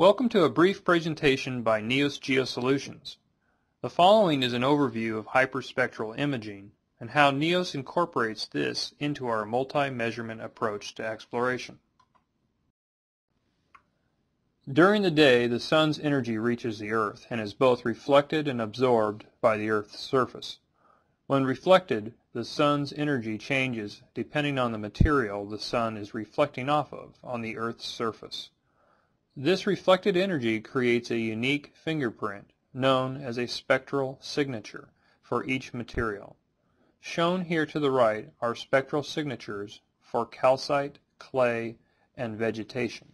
Welcome to a brief presentation by Neos Geosolutions. The following is an overview of hyperspectral imaging and how Neos incorporates this into our multi-measurement approach to exploration. During the day, the sun's energy reaches the Earth and is both reflected and absorbed by the Earth's surface. When reflected, the sun's energy changes depending on the material the sun is reflecting off of on the Earth's surface. This reflected energy creates a unique fingerprint known as a spectral signature for each material. Shown here to the right are spectral signatures for calcite, clay, and vegetation.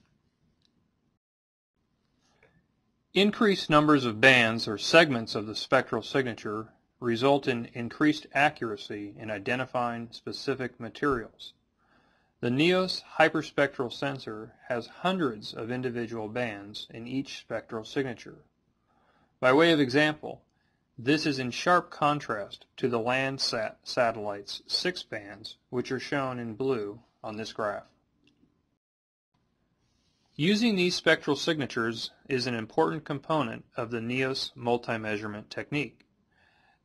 Increased numbers of bands or segments of the spectral signature result in increased accuracy in identifying specific materials. The NEOS hyperspectral sensor has hundreds of individual bands in each spectral signature. By way of example, this is in sharp contrast to the Landsat satellite's six bands, which are shown in blue on this graph. Using these spectral signatures is an important component of the NEOS multi-measurement technique.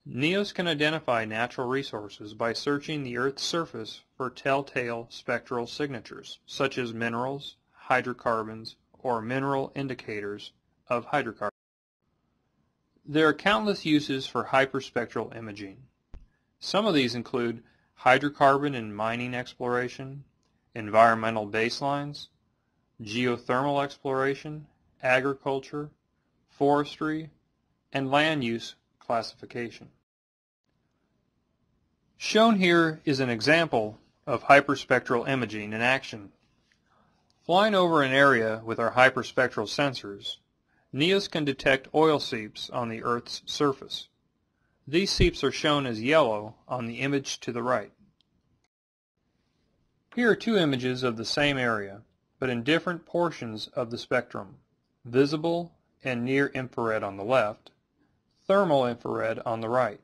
NEOS can identify natural resources by searching the Earth's surface for telltale spectral signatures, such as minerals, hydrocarbons, or mineral indicators of hydrocarbons. There are countless uses for hyperspectral imaging. Some of these include hydrocarbon and mining exploration, environmental baselines, geothermal exploration, agriculture, forestry, and land use classification. Shown here is an example of hyperspectral imaging in action. Flying over an area with our hyperspectral sensors, NEOS can detect oil seeps on the Earth's surface. These seeps are shown as yellow on the image to the right. Here are two images of the same area but in different portions of the spectrum, visible and near infrared on the left, thermal infrared on the right.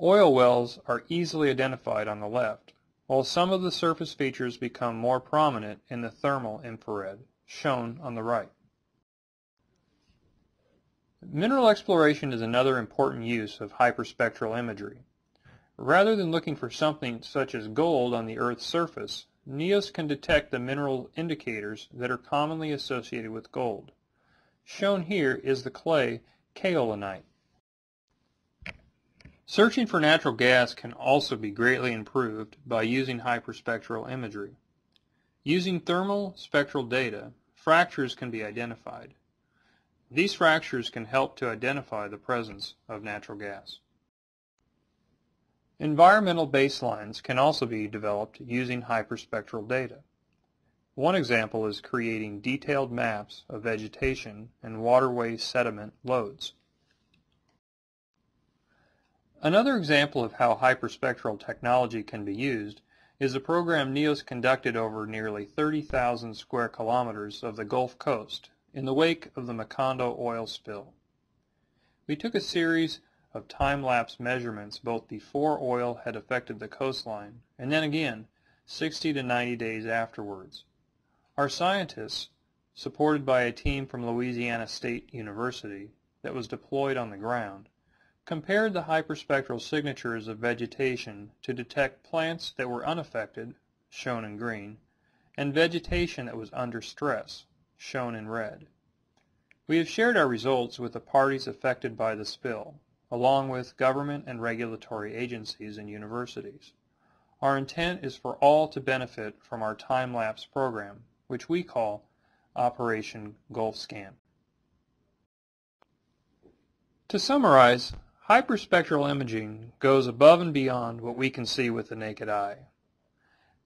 Oil wells are easily identified on the left, while some of the surface features become more prominent in the thermal infrared, shown on the right. Mineral exploration is another important use of hyperspectral imagery. Rather than looking for something such as gold on the Earth's surface, NEOS can detect the mineral indicators that are commonly associated with gold. Shown here is the clay kaolinite. Searching for natural gas can also be greatly improved by using hyperspectral imagery. Using thermal spectral data, fractures can be identified. These fractures can help to identify the presence of natural gas. Environmental baselines can also be developed using hyperspectral data. One example is creating detailed maps of vegetation and waterway sediment loads. Another example of how hyperspectral technology can be used is the program NEOS conducted over nearly 30,000 square kilometers of the Gulf Coast in the wake of the Macondo oil spill. We took a series of time-lapse measurements both before oil had affected the coastline and then again 60 to 90 days afterwards. Our scientists, supported by a team from Louisiana State University that was deployed on the ground, compared the hyperspectral signatures of vegetation to detect plants that were unaffected, shown in green, and vegetation that was under stress, shown in red. We have shared our results with the parties affected by the spill, along with government and regulatory agencies and universities. Our intent is for all to benefit from our time-lapse program, which we call Operation Gulf Scan. To summarize, hyperspectral imaging goes above and beyond what we can see with the naked eye.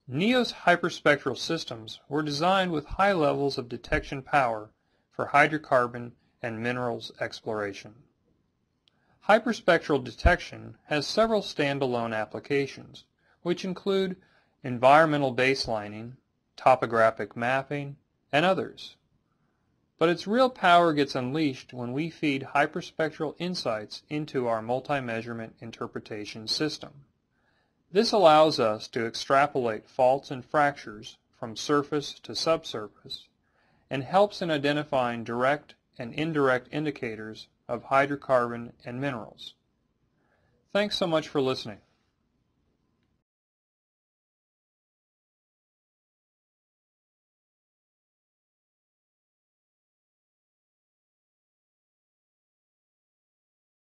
NEOS hyperspectral systems were designed with high levels of detection power for hydrocarbon and minerals exploration. Hyperspectral detection has several standalone applications, which include environmental baselining, topographic mapping, and others. But its real power gets unleashed when we feed hyperspectral insights into our multi-measurement interpretation system. This allows us to extrapolate faults and fractures from surface to subsurface and helps in identifying direct and indirect indicators of hydrocarbon and minerals. Thanks so much for listening.